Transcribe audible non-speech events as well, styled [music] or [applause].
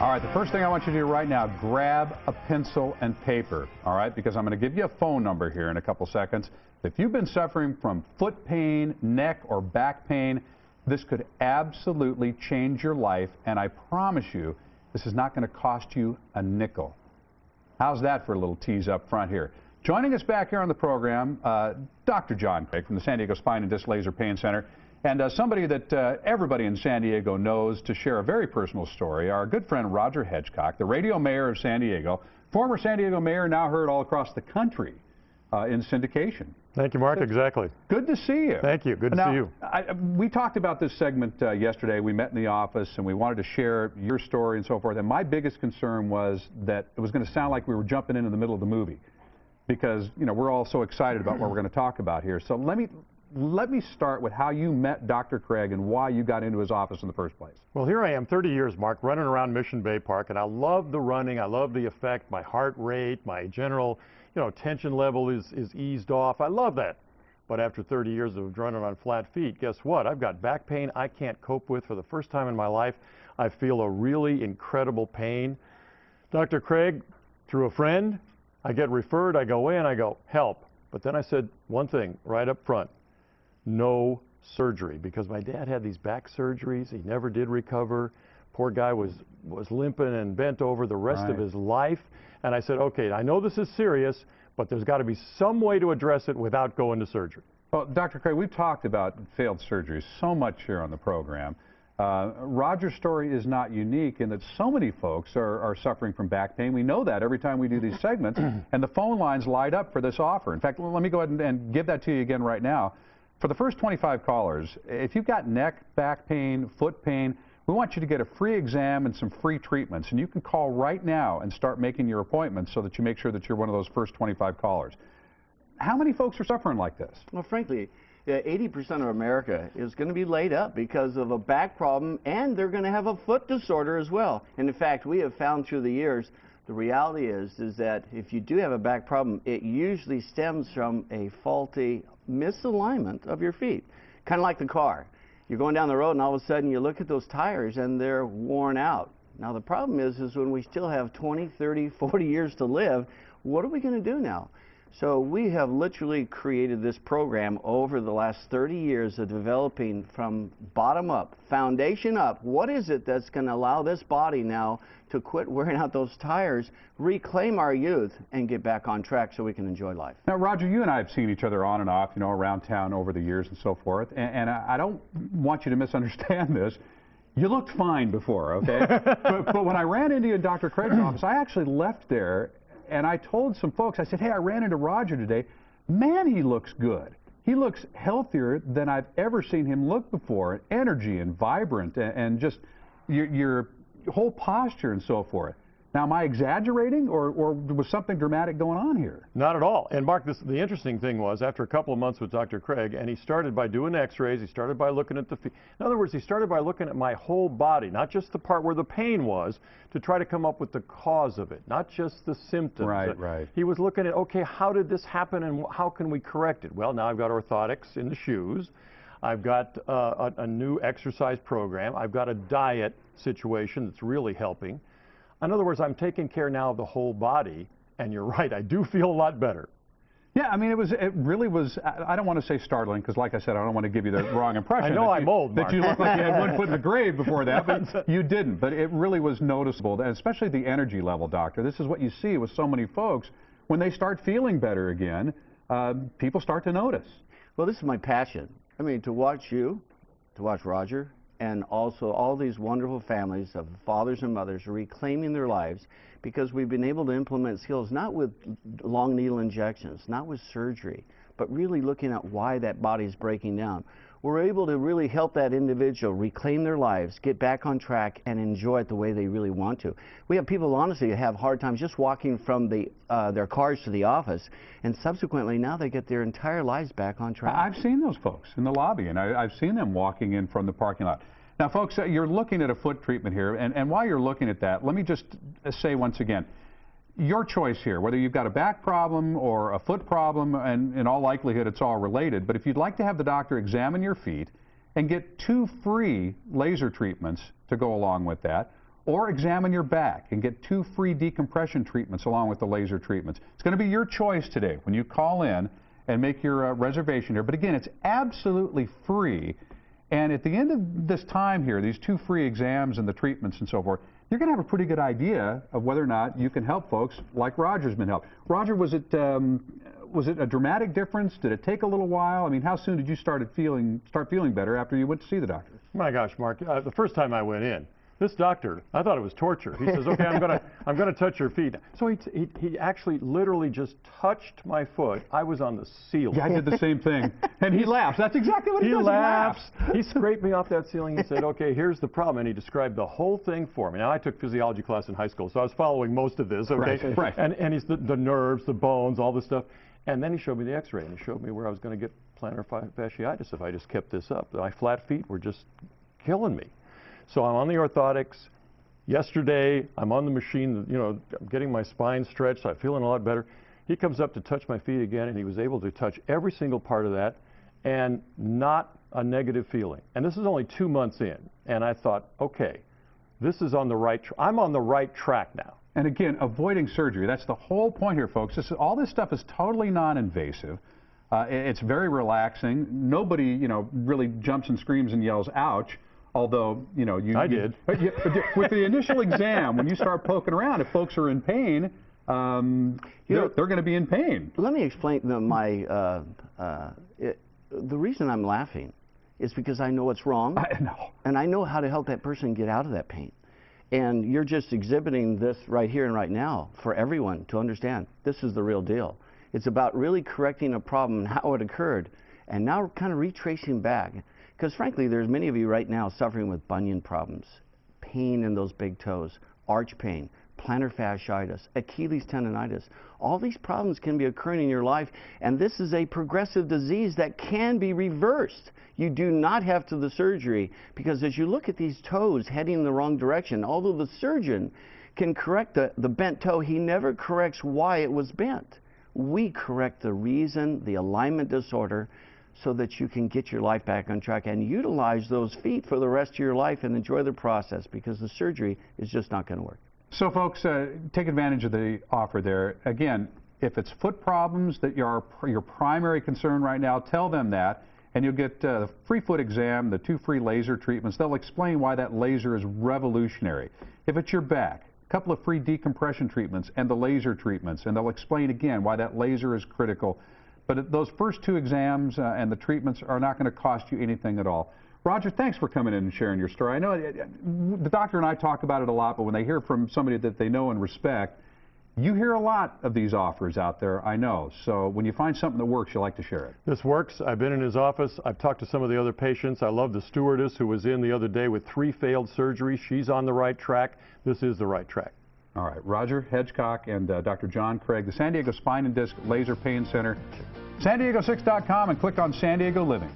All right, the first thing I want you to do right now, grab a pencil and paper, all right, because I'm going to give you a phone number here in a couple seconds. If you've been suffering from foot pain, neck, or back pain, this could absolutely change your life, and I promise you, this is not going to cost you a nickel. How's that for a little tease up front here? Joining us back here on the program, uh, Dr. John Krage from the San Diego Spine and Disc Laser Pain Center, and uh, somebody that uh, everybody in San Diego knows to share a very personal story, our good friend Roger Hedgecock, the radio mayor of San Diego, former San Diego mayor, now heard all across the country uh, in syndication. Thank you, Mark. Exactly. Good to see you. Thank you. Good now, to see you. I, we talked about this segment uh, yesterday. We met in the office and we wanted to share your story and so forth. And my biggest concern was that it was going to sound like we were jumping into the middle of the movie because, you know, we're all so excited about what we're going to talk about here. So let me let me start with how you met Dr. Krage and why you got into his office in the first place. Well, here I am, 30 years, Mark, running around Mission Bay Park, and I love the running. I love the effect. My heart rate, my general, you know, tension level is, is eased off. I love that. But after 30 years of running on flat feet, guess what? I've got back pain I can't cope with for the first time in my life. I feel a really incredible pain. Dr. Krage, through a friend, I get referred, I go in, I go, help. But then I said one thing right up front, no surgery, because my dad had these back surgeries. He never did recover. Poor guy was, was limping and bent over the rest right. of his life. And I said, okay, I know this is serious, but there's got to be some way to address it without going to surgery. Well, Dr. Krage, we've talked about failed surgeries so much here on the program. Uh, Roger's story is not unique in that so many folks are, are, suffering from back pain. We know that every time we do these segments, [clears throat] and the phone lines light up for this offer. In fact, let me go ahead and, and give that to you again right now. For the first 25 callers, if you've got neck, back pain, foot pain, we want you to get a free exam and some free treatments. And you can call right now and start making your appointments so that you make sure that you're one of those first 25 callers. How many folks are suffering like this? Well, frankly, uh, 80% of America is going to be laid up because of a back problem, and they're going to have a foot disorder as well. And in fact, we have found through the years, the reality is, is that if you do have a back problem, it usually stems from a faulty misalignment of your feet, kind of like the car you're going down the road and all of a sudden you look at those tires and they're worn out. Now the problem is, is when we still have 20, 30, 40 years to live, what are we going to do now? So we have literally created this program over the last 30 years of developing from bottom up, foundation up. What is it that's going to allow this body now to quit wearing out those tires, reclaim our youth, and get back on track so we can enjoy life? Now, Roger, you and I have seen each other on and off, you know, around town over the years and so forth. And, and I don't want you to misunderstand [laughs] this. You looked fine before, okay? [laughs] but, but, when I ran into you in Dr. Krage's office, I actually left there and I told some folks, I said, hey, I ran into Roger today. Man, he looks good. He looks healthier than I've ever seen him look before. Energy and vibrant and, and just your, your whole posture and so forth. Now, am I exaggerating, or, or was something dramatic going on here? Not at all. And Mark, this, the interesting thing was, after a couple of months with Dr. Krage, and he started by doing x-rays, he started by looking at the feet. In other words, he started by looking at my whole body, not just the part where the pain was, to try to come up with the cause of it, not just the symptoms. Right, right. He was looking at, okay, how did this happen, and how can we correct it? Well, now I've got orthotics in the shoes. I've got uh, a, a new exercise program. I've got a diet situation that's really helping. In other words, I'm taking care now of the whole body, and you're right, I do [laughs] feel a lot better. Yeah, I mean, it was, it really was, I don't want to say startling, because like I said, I don't want to give you the [laughs] wrong impression. I know I'm you, old, Mark. That you look like you had one foot in the grave before that, but [laughs] you didn't. But it really was noticeable, and especially the energy level, doctor. This is what you see with so many folks. When they start feeling better again, uh, people start to notice. Well, this is my passion. I mean, to watch you, to watch Roger, and also all these wonderful families of fathers and mothers reclaiming their lives because we've been able to implement skills not with long needle injections, not with surgery, but really looking at why that body is breaking down. We're able to really help that individual reclaim their lives, get back on track, and enjoy it the way they really want to. We have people, honestly, who have hard times just walking from the, uh, their cars to the office, and subsequently now they get their entire lives back on track. I've seen those folks in the lobby, and I, have seen them walking in from the parking lot. Now, folks, uh, you're looking at a foot treatment here, and, and while you're looking at that, let me just uh, say once again, your choice here, whether you've got a back problem or a foot problem, and in all likelihood it's all related, but if you'd like to have the doctor examine your feet and get two free laser treatments to go along with that, or examine your back and get two free decompression treatments along with the laser treatments. It's going to be your choice today when you call in and make your uh, reservation here. But again, it's absolutely free. And at the end of this time here, these two free exams and the treatments and so forth, you're going to have a pretty good idea of whether or not you can help folks like Roger's been helped. Roger, was it um, was it a dramatic difference? Did it take a little while? I mean, how soon did you started feeling start feeling better after you went to see the doctor? My gosh, Mark, uh, the first time I went in, this doctor, I thought it was torture. He says, okay, I'm going [laughs] to I'm gonna touch your feet. So he, t- he, he actually literally just touched my foot. I was on the ceiling. Yeah, I did the same thing. And he laughs. That's exactly what he, He does. laughs. He scraped me off that ceiling. He said, okay, here's the problem. And he described the whole thing for me. Now, I took physiology class in high school, so I was following most of this, okay? Right, right. And, and he's the, the nerves, the bones, all this stuff. And then he showed me the x-ray, and he showed me where I was going to get plantar fasciitis if I just kept this up. My flat feet were just killing me. So I'm on the orthotics. Yesterday, I'm on the machine, you know, I'm getting my spine stretched, I'm feeling a lot better. He comes up to touch my feet again, and he was able to touch every single part of that and not a negative feeling. And this is only two months in. And I thought, okay, this is on the right, tr- I'm on the right track now. And again, avoiding surgery. That's the whole point here, folks. This is, all this stuff is totally non-invasive. Uh, it's very relaxing. Nobody, you know, really jumps and screams and yells, ouch. Although, you know, you... I you- did. but you- but with the initial exam, when you start poking around, if folks are in pain, um, they're, know- they're going to be in pain. Let me explain the, my, uh, uh, it, the reason I'm laughing is because I know what's wrong I know. and I know how to help that person get out of that pain. And you're just exhibiting this right here and right now for everyone to understand. This is the real deal. It's about really correcting a problem and how it occurred, and now kind of retracing back. Because frankly, there's many of you right now suffering with bunion problems, pain in those big toes, arch pain, plantar fasciitis, Achilles tendonitis. All these problems can be occurring in your life, and this is a progressive disease that can be reversed. You do not have to the surgery because as you look at these toes heading in the wrong direction, although the surgeon can correct the, the bent toe, he never corrects why it was bent. We correct the reason, the alignment disorder, so that you can get your life back on track and utilize those feet for the rest of your life and enjoy the process because the surgery is just not going to work. So, folks, uh, take advantage of the offer there. Again, if it's foot problems that are your primary concern right now, tell them that, and you'll get uh, the free foot exam, the two free laser treatments. They'll explain why that laser is revolutionary. If it's your back, a couple of free decompression treatments and the laser treatments, and they'll explain again why that laser is critical. But those first two exams uh, and the treatments are not going to cost you anything at all. Roger, thanks for coming in and sharing your story. I know uh, the doctor and I talk about it a lot, but when they hear from somebody that they know and respect, you hear a lot of these offers out there, I know. So when you find something that works, you like to share it. This works. I've been in his office. I've talked to some of the other patients. I love the stewardess who was in the other day with three failed surgeries. She's on the right track. This is the right track. All right, Roger Hedgecock and uh, Dr. John Krage, the San Diego Spine and Disc Laser Pain Center. San Diego6.com and click on San Diego Living.